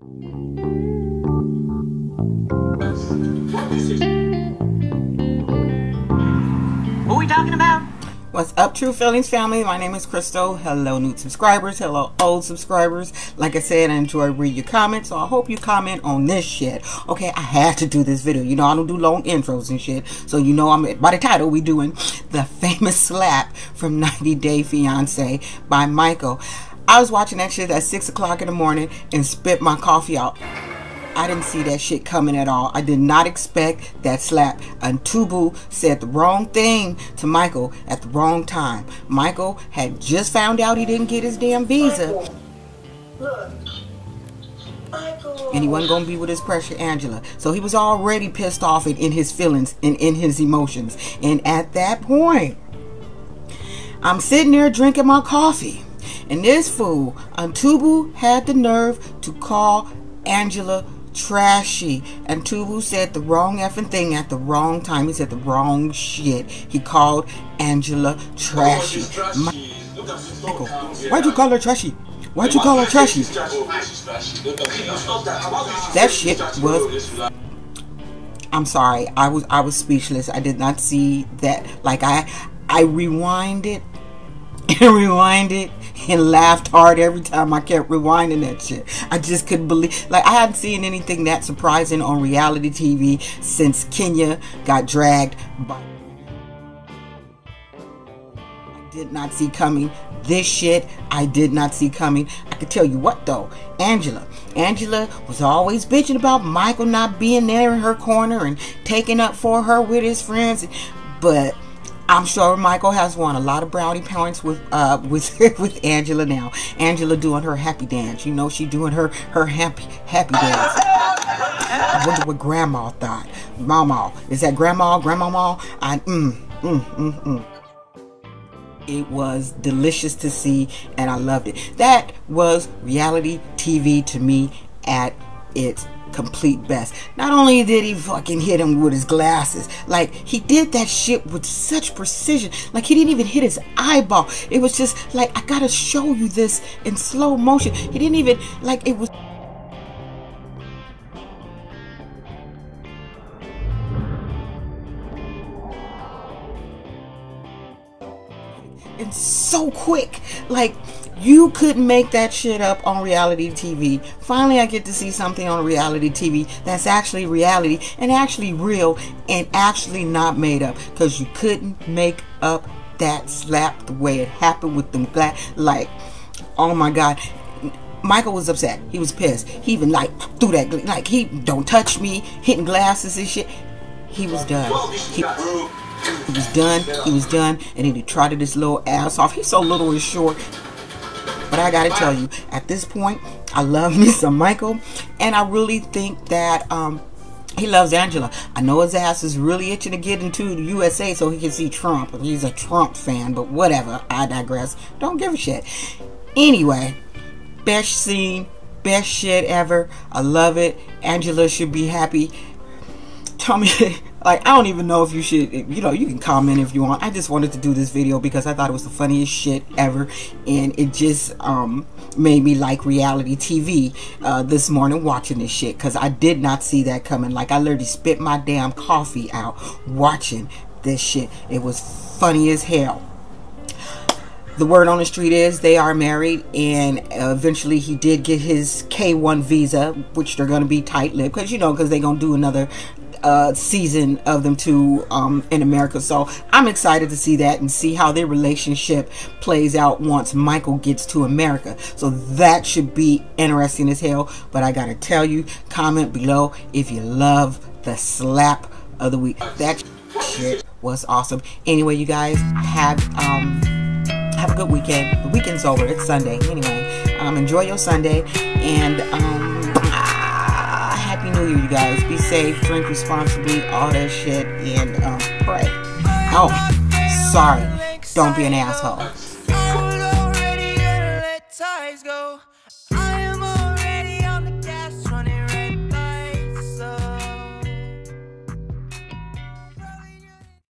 What we talking about? What's up, True Feelings family? My name is Crystal. Hello, new subscribers. Hello, old subscribers. Like I said, I enjoy read your comments, so I hope you comment on this shit. Okay, I had to do this video. You know, I don't do long intros and shit, so you know I'm by the title. We doing the famous slap from 90 Day Fiance by Michael. I was watching that shit at six o'clock in the morning and spit my coffee out. I didn't see that shit coming at all. I did not expect that slap. And Tubu said the wrong thing to Michael at the wrong time. Michael had just found out he didn't get his damn visa. And he wasn't going to be with his precious Angela. So he was already pissed off in, in his feelings and in his emotions. And at that point, I'm sitting there drinking my coffee. And this fool, Antubu, had the nerve to call Angela trashy. And Tubu said the wrong effing thing at the wrong time. He said the wrong shit. He called Angela trashy. Michael, why'd you call her trashy? Why'd you call her trashy? That shit was I'm sorry. I was I was speechless. I did not see that. Like I I rewinded and rewinded and laughed hard every time I kept rewinding that shit. I just couldn't believe, like, I hadn't seen anything that surprising on reality TV since Kenya got dragged by. I did not see coming. This shit, I did not see coming. I could tell you what though, Angela. Angela was always bitching about Michael not being there in her corner and taking up for her with his friends. But I'm sure Michael has won a lot of brownie points with uh with with Angela now. Angela doing her happy dance. You know she doing her her happy happy dance. I wonder what Grandma thought. Mama, is that Grandma? Grandmama? I mm mm mm mm. It was delicious to see, and I loved it. That was reality TV to me at its complete best. Not only did he fucking hit him with his glasses, like he did that shit with such precision. Like he didn't even hit his eyeball. It was just like I gotta show you this in slow motion. He didn't even like it was. And so quick, like you couldn't make that shit up on reality TV. Finally, I get to see something on reality TV that's actually reality and actually real and actually not made up. Because you couldn't make up that slap the way it happened with them glass. Like, oh my God. Michael was upset. He was pissed. He even like threw that like he don't touch me, hitting glasses and shit. He was done. He, he was done. He was done. And then he trotted his little ass off. He's so little and short. But I gotta tell you, at this point, I love me some Michael, and I really think that um, he loves Angela. I know his ass is really itching to get into the USA so he can see Trump. He's a Trump fan, but whatever. I digress. Don't give a shit. Anyway, best scene, best shit ever. I love it. Angela should be happy. Tell me like I don't even know if you should you know you can comment if you want. I just wanted to do this video because I thought it was the funniest shit ever and it just um made me like reality TV uh, this morning watching this shit because I did not see that coming. Like I literally spit my damn coffee out watching this shit. It was funny as hell. The word on the street is they are married and eventually he did get his K1 visa which they're going to be tight-lipped because you know because they're going to do another uh, season of them two um, in America. So I'm excited to see that and see how their relationship plays out once Michael gets to America. So that should be interesting as hell. But I gotta tell you, comment below if you love the slap of the week. That shit was awesome. Anyway, you guys have um have a good weekend. The weekend's over. It's Sunday. Anyway, um enjoy your Sunday and um You guys. Be safe, drink responsibly, all that shit, and um, pray. Oh, sorry. Don't be an asshole.